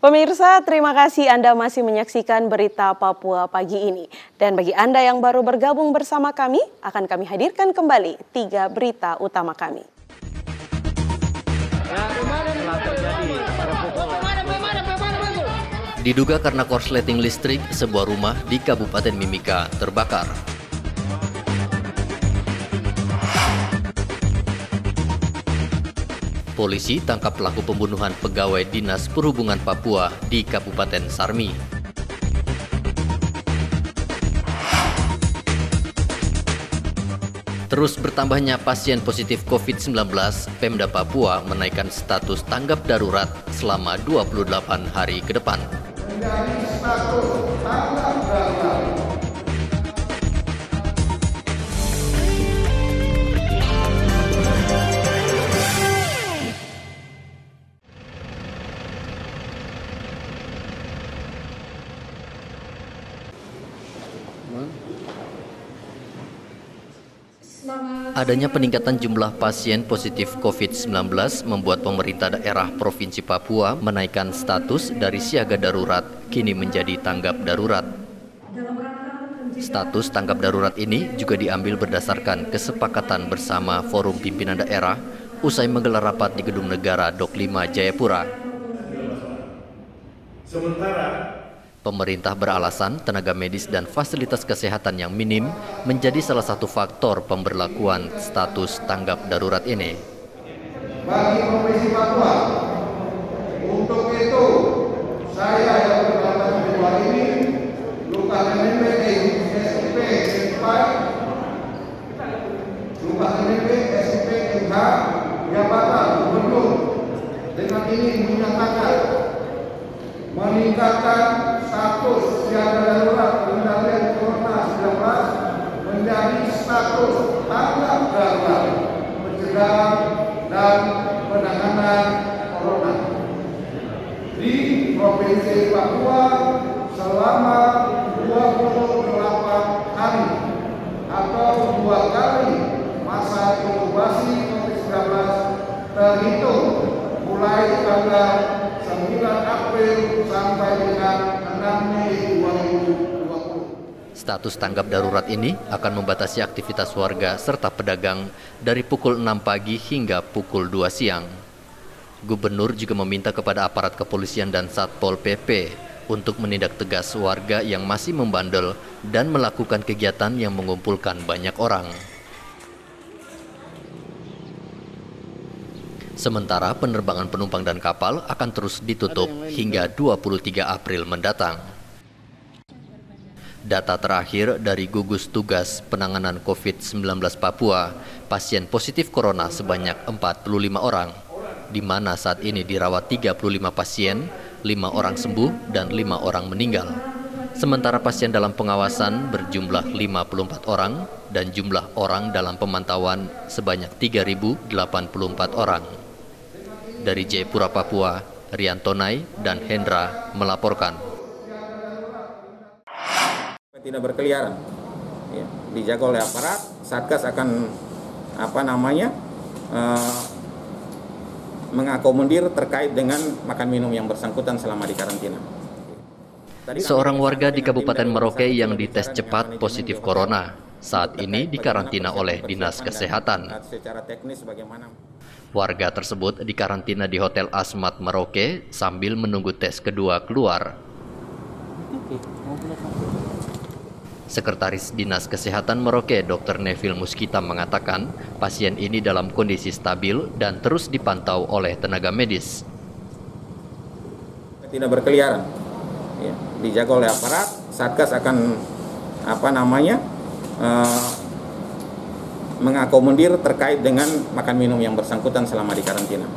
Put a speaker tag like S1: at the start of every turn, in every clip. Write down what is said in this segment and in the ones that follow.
S1: Pemirsa, terima kasih Anda masih menyaksikan berita Papua pagi ini. Dan bagi Anda yang baru bergabung bersama kami, akan kami hadirkan kembali tiga berita utama kami.
S2: Diduga karena korsleting listrik, sebuah rumah di Kabupaten Mimika terbakar. Polisi tangkap pelaku pembunuhan pegawai Dinas Perhubungan Papua di Kabupaten Sarmi. Terus bertambahnya pasien positif COVID-19, Pemda Papua menaikkan status tanggap darurat selama 28 hari ke depan. Menjadi status tanggap darurat Adanya peningkatan jumlah pasien positif COVID-19 membuat pemerintah daerah Provinsi Papua menaikkan status dari siaga darurat kini menjadi tanggap darurat. Status tanggap darurat ini juga diambil berdasarkan kesepakatan bersama Forum Pimpinan Daerah usai menggelar rapat di Gedung Negara Dok 5 Jayapura. Sementara Pemerintah beralasan tenaga medis dan fasilitas kesehatan yang minim menjadi salah satu faktor pemberlakuan status tanggap darurat ini. Bagi Provinsi Papua, untuk itu saya yang berkata di ini luka NMP SIP S4 luka NMP SIP MH jabatan gubernur dengan ini menyatakan meningkatkan status siaga darurat pengendalian corona 19 menjadi status tanggap darurat pencegahan dan penanganan corona. Di Provinsi Papua selama 28 hari atau dua kali masa inkubasi COVID-19 terhitung mulai tanggal 9 Status tanggap darurat ini akan membatasi aktivitas warga serta pedagang dari pukul 6 pagi hingga pukul 2 siang. Gubernur juga meminta kepada aparat kepolisian dan Satpol PP untuk menindak tegas warga yang masih membandel dan melakukan kegiatan yang mengumpulkan banyak orang. Sementara penerbangan penumpang dan kapal akan terus ditutup hingga 23 April mendatang. Data terakhir dari gugus tugas penanganan COVID-19 Papua, pasien positif corona sebanyak 45 orang, di mana saat ini dirawat 35 pasien, 5 orang sembuh dan 5 orang meninggal. Sementara pasien dalam pengawasan berjumlah 54 orang dan jumlah orang dalam pemantauan sebanyak 3.084 orang. Dari Jayapura, Papua, Riantonai dan Hendra melaporkan.
S3: Tidak berkeliaran, ya, dijaga oleh aparat. Satgas akan apa namanya uh, mengakomodir terkait dengan makan minum yang bersangkutan selama di karantina.
S2: Seorang warga di Kabupaten Merauke yang dites cepat positif corona saat ini dikarantina oleh Dinas Kesehatan. Secara teknis bagaimana? Warga tersebut dikarantina di Hotel Asmat Merauke sambil menunggu tes kedua keluar. Sekretaris Dinas Kesehatan Merauke, Dr. Neville Muskita mengatakan, pasien ini dalam kondisi stabil dan terus dipantau oleh tenaga medis.
S3: Tidak berkeliaran, ya, dijaga oleh aparat. Satgas akan apa namanya uh, mengakomodir terkait dengan makan minum yang bersangkutan selama di karantina.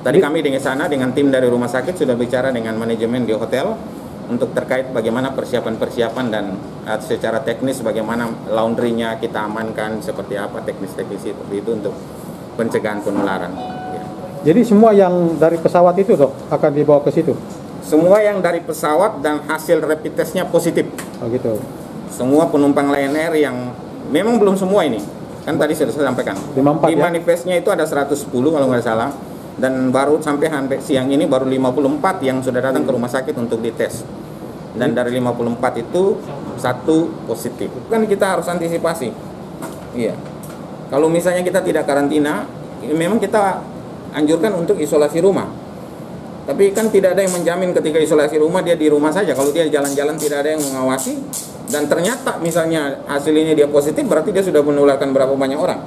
S3: Tadi kami dengan sana dengan tim dari rumah sakit sudah bicara dengan manajemen di hotel untuk terkait bagaimana persiapan-persiapan dan uh, secara teknis bagaimana laundrynya kita amankan seperti apa teknis-teknis itu, itu untuk pencegahan penularan. Ya.
S4: Jadi semua yang dari pesawat itu dok akan dibawa ke situ?
S3: Semua yang dari pesawat dan hasil rapid testnya positif.
S4: Oh gitu.
S3: Semua penumpang Lion Air yang memang belum semua ini kan tadi sudah saya sampaikan di
S4: ya?
S3: manifestnya itu ada 110 kalau nggak salah dan baru sampai sampai siang ini baru 54 yang sudah datang ke rumah sakit untuk dites. Dan dari 54 itu satu positif. Kan kita harus antisipasi. Iya. Kalau misalnya kita tidak karantina, ya memang kita anjurkan untuk isolasi rumah. Tapi kan tidak ada yang menjamin ketika isolasi rumah dia di rumah saja. Kalau dia jalan-jalan tidak ada yang mengawasi dan ternyata misalnya hasilnya dia positif berarti dia sudah menularkan berapa banyak orang.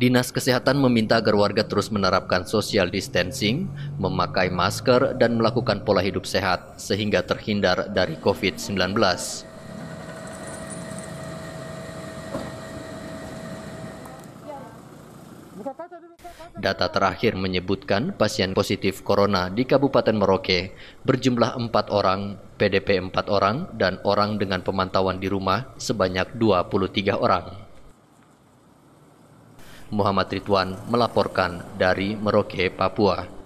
S2: Dinas Kesehatan meminta agar warga terus menerapkan social distancing, memakai masker, dan melakukan pola hidup sehat sehingga terhindar dari COVID-19. Data terakhir menyebutkan pasien positif corona di Kabupaten Merauke berjumlah 4 orang, PDP 4 orang, dan orang dengan pemantauan di rumah sebanyak 23 orang. Muhammad Ridwan melaporkan dari Merauke, Papua.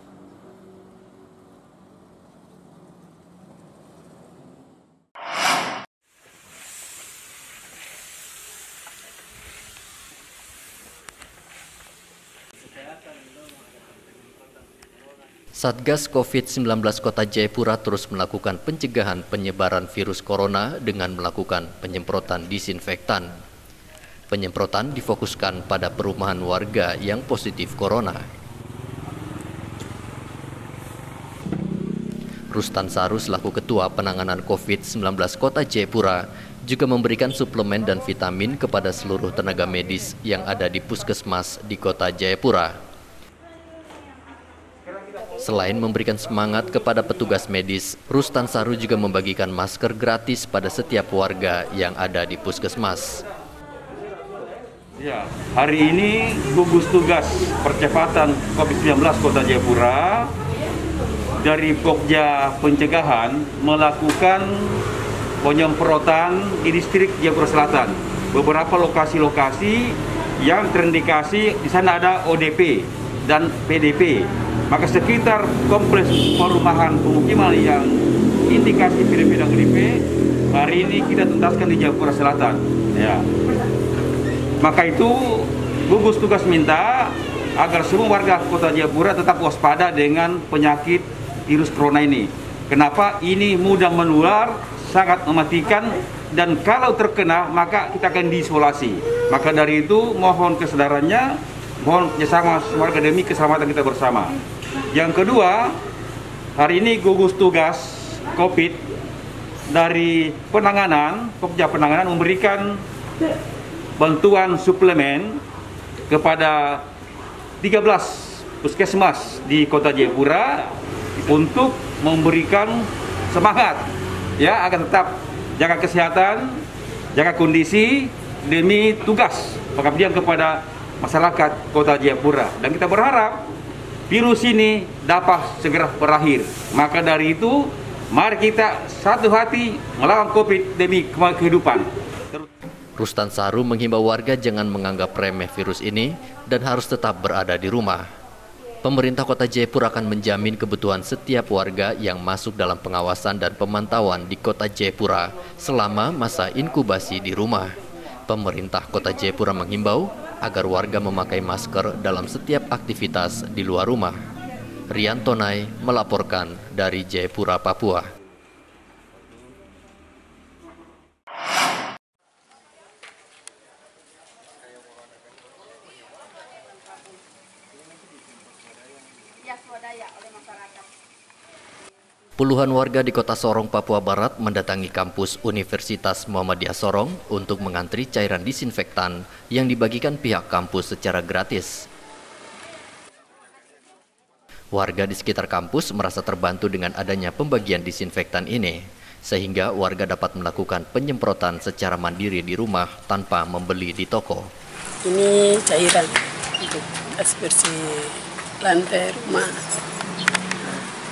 S2: Satgas COVID-19 Kota Jayapura terus melakukan pencegahan penyebaran virus corona dengan melakukan penyemprotan disinfektan. Penyemprotan difokuskan pada perumahan warga yang positif corona. Rustan Saru selaku Ketua Penanganan COVID-19 Kota Jayapura juga memberikan suplemen dan vitamin kepada seluruh tenaga medis yang ada di puskesmas di Kota Jayapura. Selain memberikan semangat kepada petugas medis, Rustan Saru juga membagikan masker gratis pada setiap warga yang ada di puskesmas.
S5: Ya, hari ini gugus tugas percepatan COVID-19 Kota Jayapura dari Pokja Pencegahan melakukan penyemprotan di distrik Jayapura Selatan. Beberapa lokasi-lokasi yang terindikasi di sana ada ODP dan PDP. Maka sekitar kompleks perumahan pemukiman yang indikasi PDP dan ODP hari ini kita tuntaskan di Jayapura Selatan. Ya. Maka itu gugus tugas minta agar semua warga kota Jayapura tetap waspada dengan penyakit virus corona ini. Kenapa? Ini mudah menular, sangat mematikan, dan kalau terkena maka kita akan diisolasi. Maka dari itu mohon kesadarannya, mohon kerjasama warga demi keselamatan kita bersama. Yang kedua, hari ini gugus tugas COVID dari penanganan, Pokja Penanganan memberikan bantuan suplemen kepada 13 puskesmas di Kota Jayapura untuk memberikan semangat ya agar tetap jaga kesehatan, jaga kondisi demi tugas pengabdian kepada masyarakat Kota Jayapura dan kita berharap virus ini dapat segera berakhir. Maka dari itu mari kita satu hati melawan Covid demi kehidupan.
S2: Rustan Saru menghimbau warga jangan menganggap remeh virus ini dan harus tetap berada di rumah. Pemerintah Kota Jayapura akan menjamin kebutuhan setiap warga yang masuk dalam pengawasan dan pemantauan di Kota Jayapura selama masa inkubasi di rumah. Pemerintah Kota Jayapura menghimbau agar warga memakai masker dalam setiap aktivitas di luar rumah. Rian Tonai melaporkan dari Jayapura, Papua. Puluhan warga di kota Sorong, Papua Barat mendatangi kampus Universitas Muhammadiyah Sorong untuk mengantri cairan disinfektan yang dibagikan pihak kampus secara gratis. Warga di sekitar kampus merasa terbantu dengan adanya pembagian disinfektan ini, sehingga warga dapat melakukan penyemprotan secara mandiri di rumah tanpa membeli di toko.
S6: Ini cairan untuk aspersi lantai rumah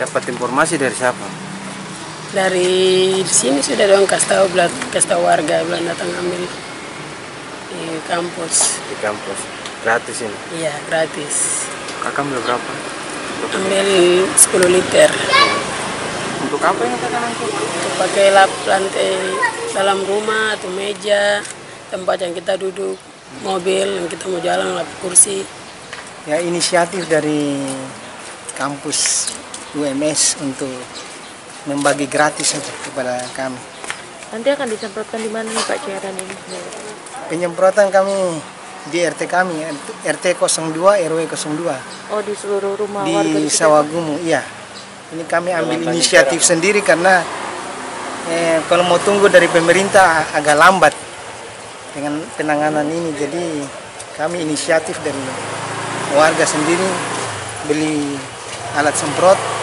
S7: dapat informasi dari siapa?
S6: Dari sini sudah dong kasih tahu kasih tahu warga bilang datang ambil di kampus.
S7: Di kampus. Gratis ini?
S6: Iya, gratis.
S7: Kakak ambil berapa?
S6: Ambil 10 liter.
S7: Untuk apa ini kakak nanti?
S6: Untuk pakai lap lantai dalam rumah atau meja, tempat yang kita duduk. mobil yang kita mau jalan lap kursi
S8: ya inisiatif dari kampus UMS untuk membagi gratis untuk kepada kami.
S9: Nanti akan disemprotkan di mana nih Pak cairan ini?
S8: Penyemprotan kami di RT kami, RT 02 RW 02
S9: Oh di seluruh rumah
S8: di
S9: warga di
S8: Sawagumu, iya. Ini kami ambil inisiatif sendiri karena eh, kalau mau tunggu dari pemerintah agak lambat dengan penanganan ini. Jadi kami inisiatif dari warga sendiri beli alat semprot.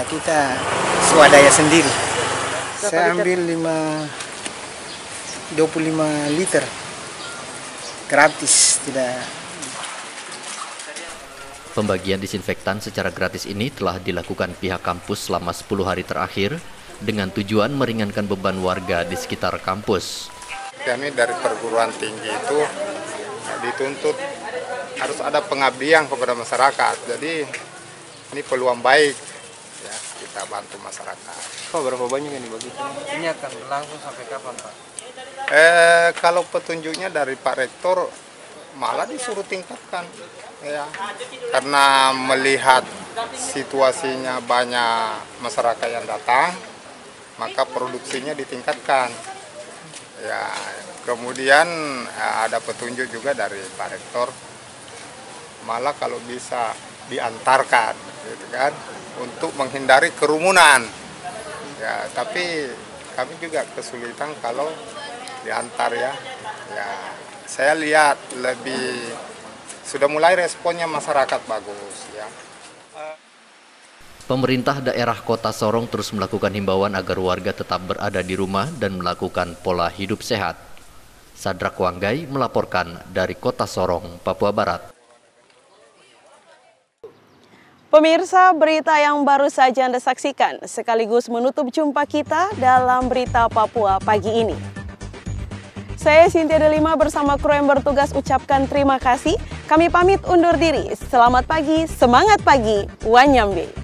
S8: Ya kita swadaya sendiri. Saya ambil 5 25 liter gratis tidak
S2: Pembagian disinfektan secara gratis ini telah dilakukan pihak kampus selama 10 hari terakhir dengan tujuan meringankan beban warga di sekitar kampus.
S10: Kami dari perguruan tinggi itu dituntut harus ada pengabdian kepada masyarakat. Jadi ini peluang baik kita bantu masyarakat.
S7: Pak berapa banyak yang dibagi? Ini akan berlangsung sampai kapan Pak?
S10: Eh kalau petunjuknya dari Pak Rektor malah disuruh tingkatkan ya karena melihat situasinya banyak masyarakat yang datang maka produksinya ditingkatkan ya kemudian eh, ada petunjuk juga dari Pak Rektor malah kalau bisa diantarkan gitu kan untuk menghindari kerumunan ya tapi kami juga kesulitan kalau diantar ya ya saya lihat lebih sudah mulai responnya masyarakat bagus ya
S2: Pemerintah daerah Kota Sorong terus melakukan himbauan agar warga tetap berada di rumah dan melakukan pola hidup sehat. Sadrak Wanggai melaporkan dari Kota Sorong, Papua Barat.
S1: Pemirsa, berita yang baru saja Anda saksikan sekaligus menutup jumpa kita dalam berita Papua pagi ini. Saya Cynthia Delima bersama kru yang bertugas ucapkan terima kasih. Kami pamit undur diri. Selamat pagi, semangat pagi, Wanyambe.